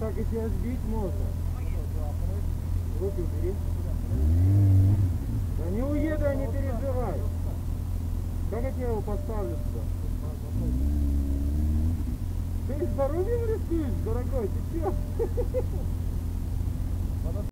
так и тебя сбить можно. Руки убери. Да не уеду, я не переживай. Как я тебя его поставлю сюда? Ты здоровьем рискуешь, дорогой, ты чё?